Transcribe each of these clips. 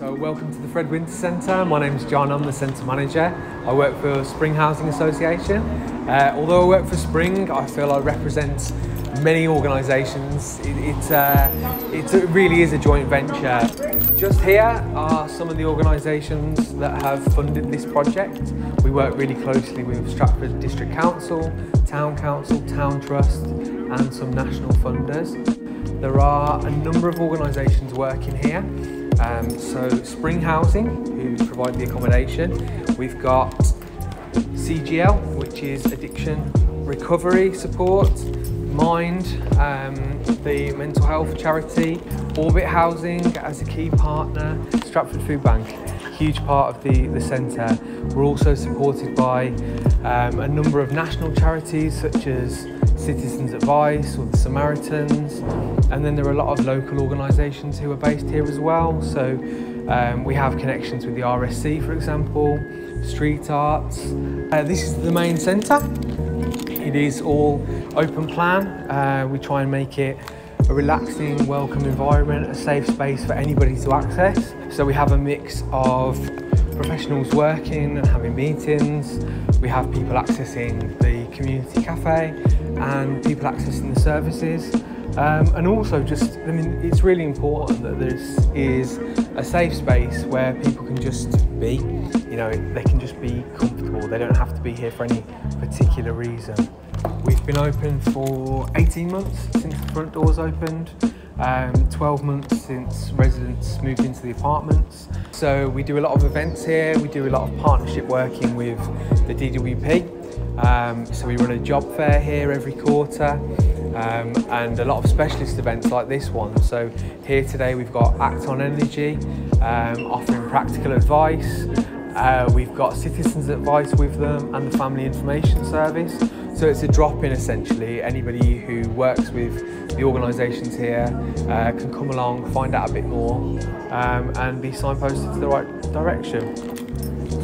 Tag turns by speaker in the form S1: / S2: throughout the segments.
S1: So welcome to the Fred Winter Centre. My name is John, I'm the centre manager. I work for Spring Housing Association. Uh, although I work for Spring, I feel I represent many organisations. It, it, uh, it really is a joint venture. Just here are some of the organisations that have funded this project. We work really closely with Stratford District Council, Town Council, Town Trust and some national funders. There are a number of organisations working here. Um, so Spring Housing, who provide the accommodation. We've got CGL, which is addiction recovery support. Mind, um, the mental health charity. Orbit Housing as a key partner. Stratford Food Bank, huge part of the, the centre. We're also supported by um, a number of national charities such as Citizens Advice or the Samaritans. And then there are a lot of local organisations who are based here as well. So um, we have connections with the RSC, for example, Street Arts. Uh, this is the main centre. It is all open plan. Uh, we try and make it a relaxing, welcome environment, a safe space for anybody to access. So we have a mix of professionals working and having meetings. We have people accessing the community cafe and people accessing the services. Um, and also just, I mean, it's really important that this is a safe space where people can just be, you know, they can just be comfortable. They don't have to be here for any particular reason. We've been open for 18 months since the front doors opened. Um, 12 months since residents moved into the apartments. So we do a lot of events here, we do a lot of partnership working with the DWP. Um, so we run a job fair here every quarter um, and a lot of specialist events like this one. So here today we've got Act on Energy, um, offering practical advice. Uh, we've got citizens advice with them and the family information service. So it's a drop-in essentially. Anybody who works with the organisations here uh, can come along, find out a bit more um, and be signposted to the right direction.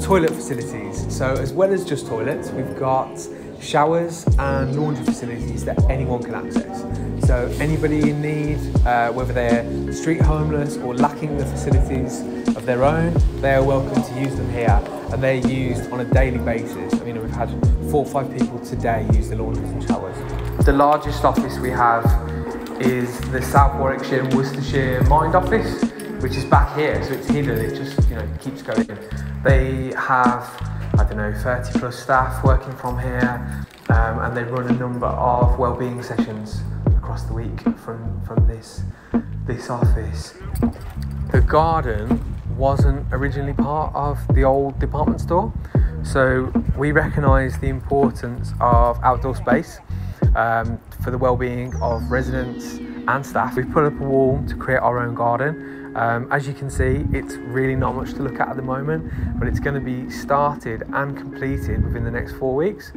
S1: Toilet facilities. So as well as just toilets, we've got showers and laundry facilities that anyone can access. So anybody in need, uh, whether they're street homeless or lacking the facilities of their own, they are welcome to use them here and they're used on a daily basis. I mean, we've had four or five people today use the laundries and showers. The largest office we have is the South Warwickshire and Worcestershire Mind Office, which is back here, so it's hidden, it just you know keeps going. They have, I don't know, 30 plus staff working from here, um, and they run a number of well-being sessions across the week from, from this, this office. The garden wasn't originally part of the old department store. So we recognise the importance of outdoor space um, for the well-being of residents and staff. We've put up a wall to create our own garden. Um, as you can see, it's really not much to look at at the moment, but it's going to be started and completed within the next four weeks.